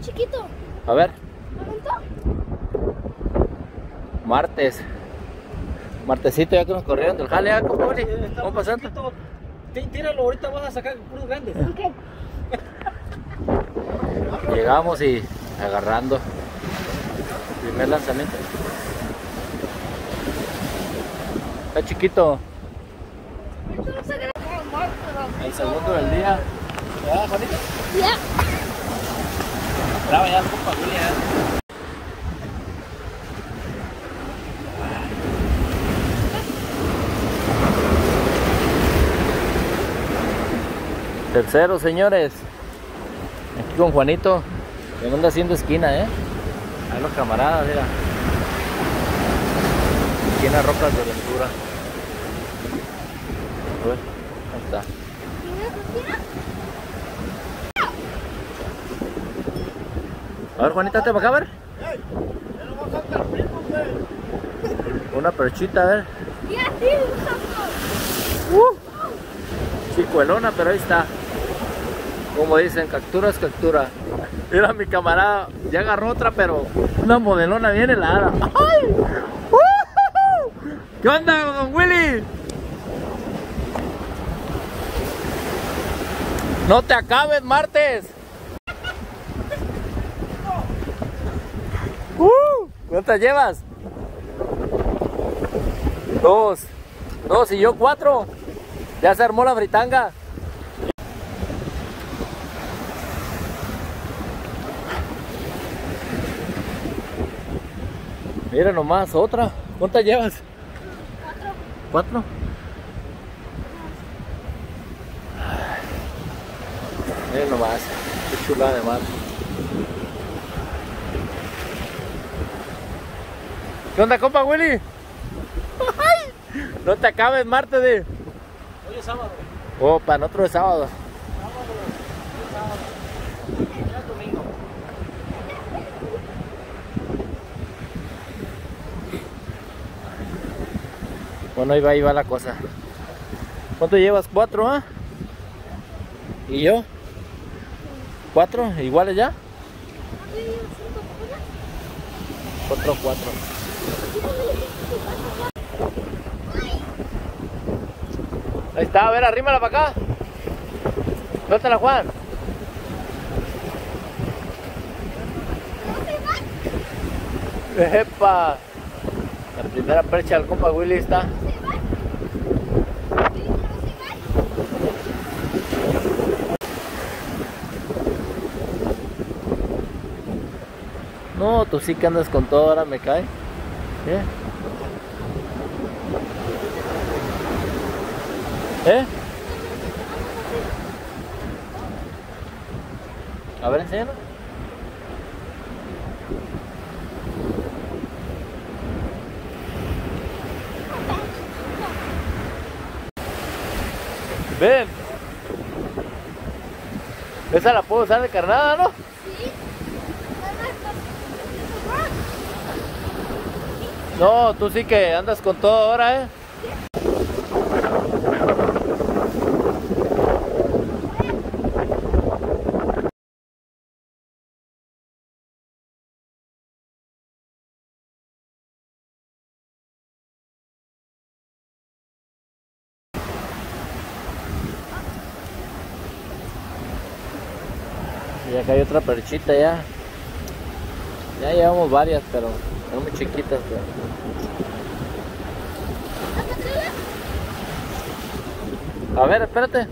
Chiquito. A ver, martes. Martesito ya que nos corrieron del jale, ¿ah, compadre? ¿Cómo pasando? Tíralo, ahorita vas a sacar puros grandes. Llegamos y agarrando. Primer lanzamiento. Está chiquito. El segundo del día. ¿Ya, Juanito? Ya. Graba ya, Julia. Tercero, señores. Aquí con Juanito. Que anda haciendo esquina, ¿eh? Ahí los camaradas, mira. Esquina Rocas de Ventura. A ahí está. A ver, Juanita, te va a ver. Una perchita, a ver. Uh, chicuelona, pero ahí está. Como dicen, captura es captura. Mira mi camarada, ya agarró otra, pero una modelona bien helada. ¡Ay! ¡Ujujú! ¿Qué onda, don Willy? No te acabes, martes. Uh, ¿Cuántas llevas? Dos. Dos y yo cuatro. Ya se armó la fritanga. Mira nomás, otra. ¿Cuántas llevas? Cuatro. ¿Cuatro? Mira nomás. Qué chulada de mar. ¿Qué onda, compa Willy? Ay, No te acabes, martes de. Hoy es sábado. Oh, para otro de sábado. Ya es domingo. Bueno, ahí va, ahí va la cosa. ¿Cuánto llevas? ¿Cuatro, ah? ¿Y yo? ¿Cuatro? ¿Iguales ya? Cuatro, cuatro. Ahí está, a ver, arrímala para acá. Suéltala, Juan. ¡Epa! La primera percha del compa Willy está. No, tú sí que andas con todo, ahora me cae. ¿Eh? ¿Eh? A ver, enséñalo. Ven. Esa la puedo usar de carnada, ¿no? Sí. No, tú sí que andas con todo ahora, ¿eh? Y acá hay otra perchita ya. Ya llevamos varias, pero son muy chiquitas. Pero... A ver, espérate.